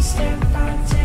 Step I take,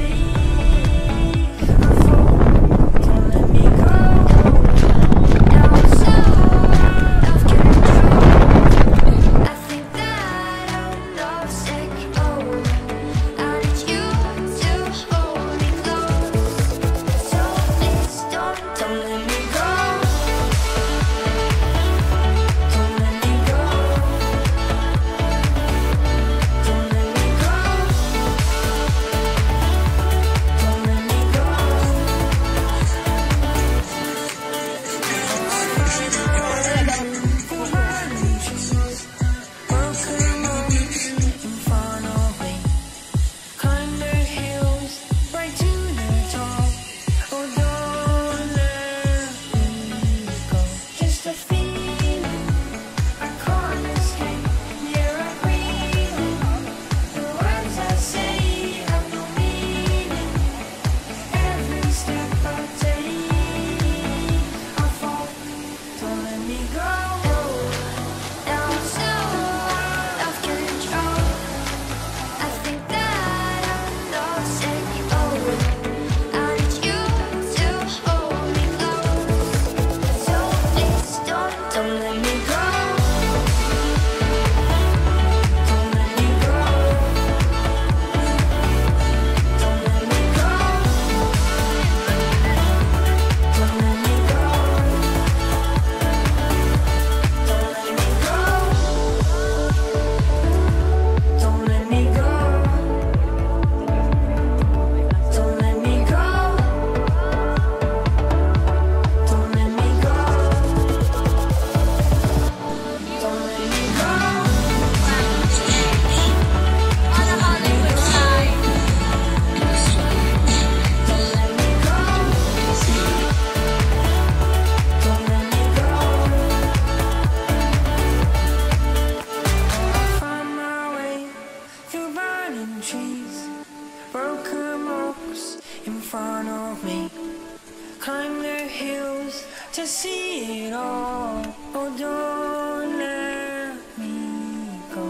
Climb the hills to see it all. Oh, don't let me go.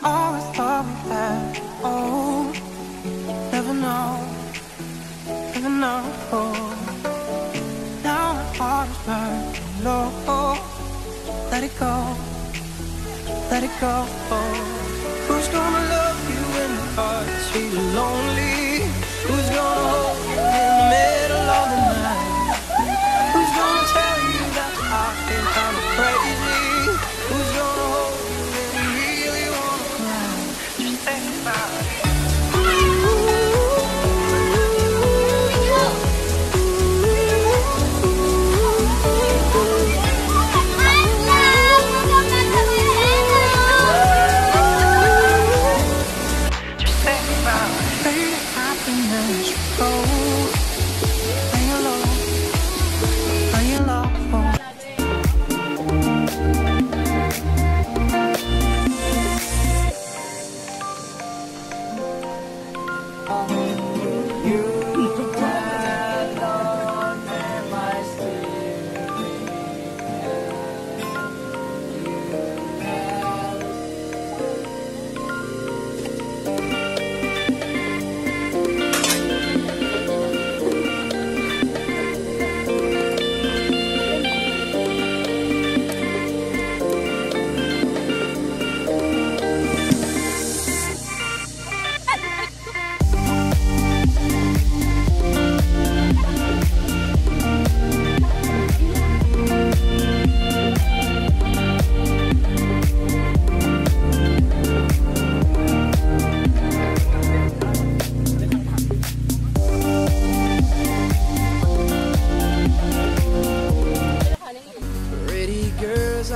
I always thought we had. Oh, never know, never know. Now my heart is burning low. Let it go, let it go. Who's gonna love you when your heart's feeling lonely? Who's gonna hold you in the middle of the night? Who's gonna tell you that heart is kind of crazy? Who's gonna hold you when you really wanna cry? Just think about it.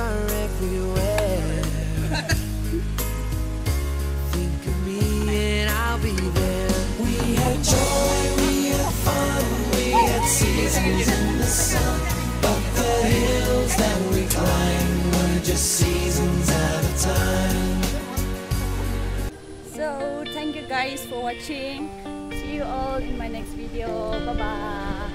Are everywhere. Think of me and I'll be there. We had joy, we had fun, we had seasons in the sun. But the hills that we climbed were just seasons at a time. So, thank you guys for watching. See you all in my next video. Bye bye.